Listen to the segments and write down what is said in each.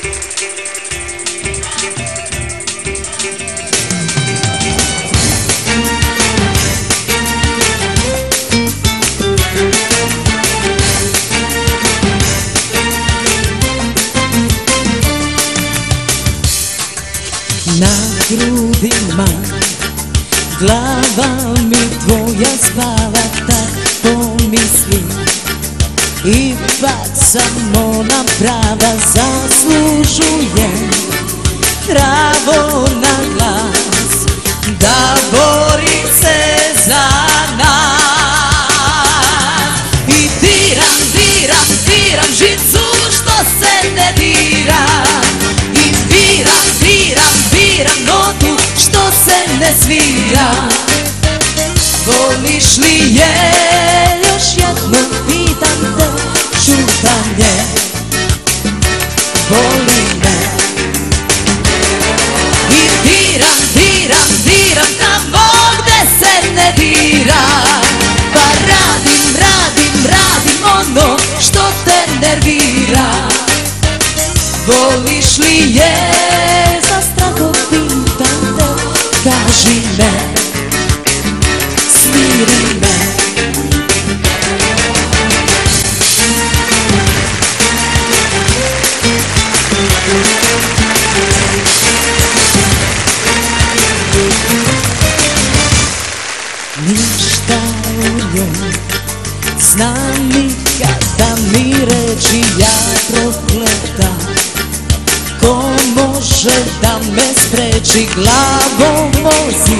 Na grudima Glava mi tvoja spava Tak pomislim Ipak sam ona prava Zaslužujem Pravo na glas Da borim se za nas. I diram, diram, diram žicu Što se ne dira. I biram, biram, biram notu Što se ne svira. Voliš li je Voliš li je Za strahom pitam te Kaži me. Smiri me. Ništa u njoj Znam i kada mi reći ja prokleta Ko može da me spreči glavom vozi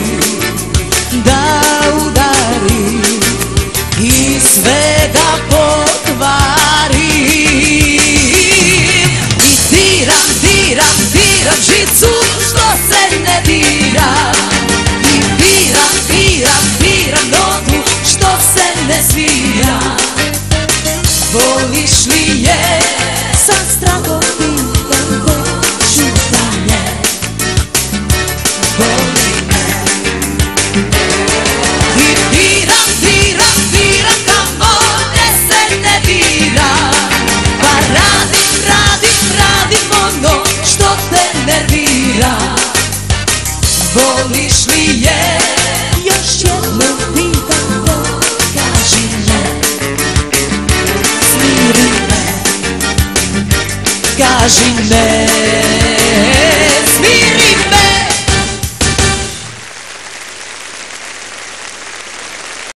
Da udari i sve da pokvari. I diram, diram, diram žicu što se ne dira. I biram, biram, biram notu što se ne svira. Voliš li je sa strahom Voliš li je? Još jednom pitam te Kaži me Smiri me Kaži me